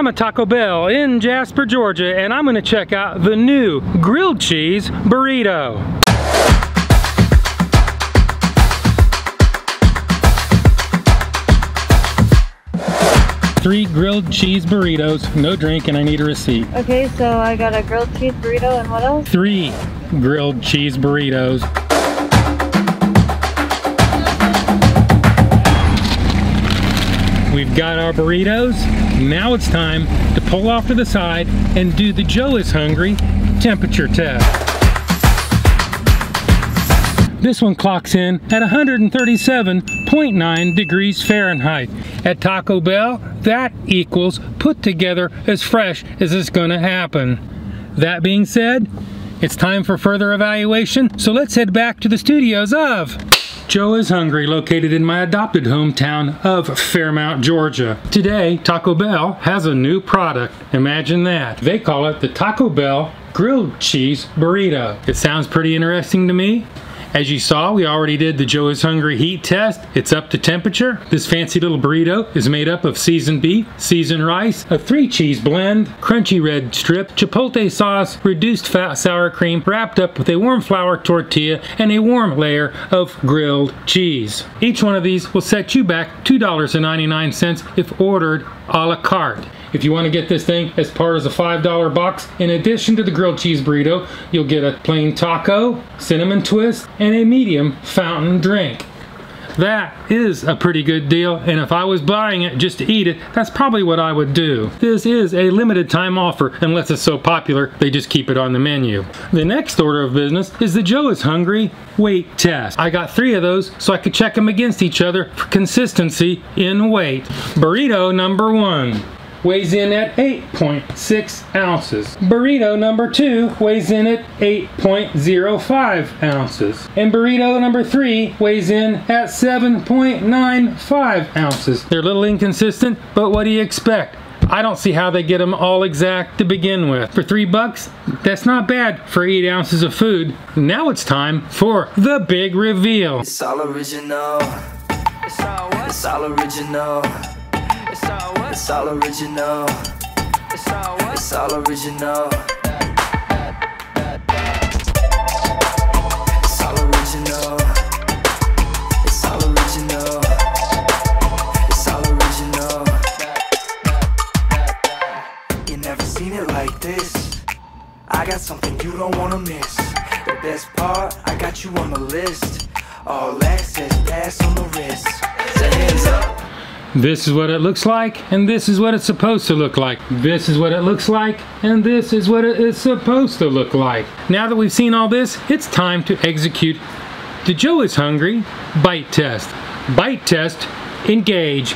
I'm at Taco Bell in Jasper, Georgia, and I'm gonna check out the new grilled cheese burrito. Three grilled cheese burritos, no drink, and I need a receipt. Okay, so I got a grilled cheese burrito and what else? Three grilled cheese burritos. We've got our burritos. Now it's time to pull off to the side and do the Joe is hungry temperature test. This one clocks in at 137.9 degrees Fahrenheit. At Taco Bell, that equals put together as fresh as it's gonna happen. That being said, it's time for further evaluation, so let's head back to the studios of Joe is Hungry, located in my adopted hometown of Fairmount, Georgia. Today, Taco Bell has a new product. Imagine that. They call it the Taco Bell Grilled Cheese Burrito. It sounds pretty interesting to me. As you saw, we already did the Joe is Hungry heat test. It's up to temperature. This fancy little burrito is made up of seasoned beef, seasoned rice, a three cheese blend, crunchy red strip, chipotle sauce, reduced fat sour cream, wrapped up with a warm flour tortilla and a warm layer of grilled cheese. Each one of these will set you back $2.99 if ordered a la carte. If you want to get this thing as part of a $5 box, in addition to the grilled cheese burrito, you'll get a plain taco, cinnamon twist, and a medium fountain drink. That is a pretty good deal, and if I was buying it just to eat it, that's probably what I would do. This is a limited time offer, unless it's so popular they just keep it on the menu. The next order of business is the Joe is Hungry weight test. I got three of those so I could check them against each other for consistency in weight. Burrito number one weighs in at 8.6 ounces. Burrito number 2 weighs in at 8.05 ounces. And burrito number 3 weighs in at 7.95 ounces. They're a little inconsistent, but what do you expect? I don't see how they get them all exact to begin with. For three bucks, that's not bad for eight ounces of food. Now it's time for the big reveal. It's all original. It's all? It's all original. It's all what? It's all original. It's all what? It's all original. It's all original. It's all original. It's all original. You never seen it like this. I got something you don't wanna miss. The best part, I got you on the list. All access, pass on the wrist. So hands up. This is what it looks like, and this is what it's supposed to look like. This is what it looks like, and this is what it is supposed to look like. Now that we've seen all this, it's time to execute the Joe is Hungry bite test. Bite test, engage.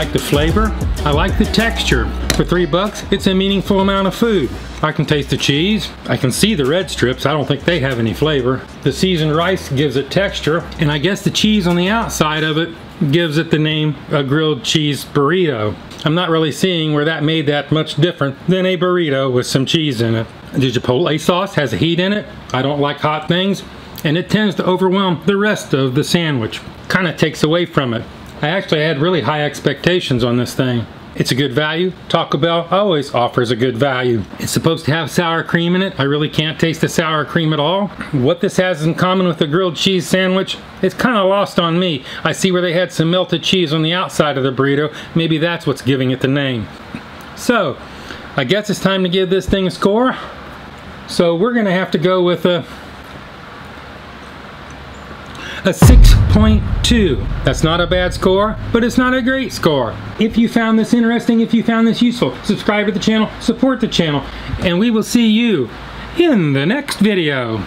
Like the flavor. I like the texture. For three bucks, it's a meaningful amount of food. I can taste the cheese. I can see the red strips. I don't think they have any flavor. The seasoned rice gives it texture. And I guess the cheese on the outside of it gives it the name a grilled cheese burrito. I'm not really seeing where that made that much different than a burrito with some cheese in it. The chipotle sauce has a heat in it. I don't like hot things. And it tends to overwhelm the rest of the sandwich. Kind of takes away from it. I actually had really high expectations on this thing. It's a good value. Taco Bell always offers a good value. It's supposed to have sour cream in it. I really can't taste the sour cream at all. What this has in common with the grilled cheese sandwich, it's kind of lost on me. I see where they had some melted cheese on the outside of the burrito. Maybe that's what's giving it the name. So, I guess it's time to give this thing a score. So we're gonna have to go with a a 6.2. That's not a bad score, but it's not a great score. If you found this interesting, if you found this useful, subscribe to the channel, support the channel, and we will see you in the next video.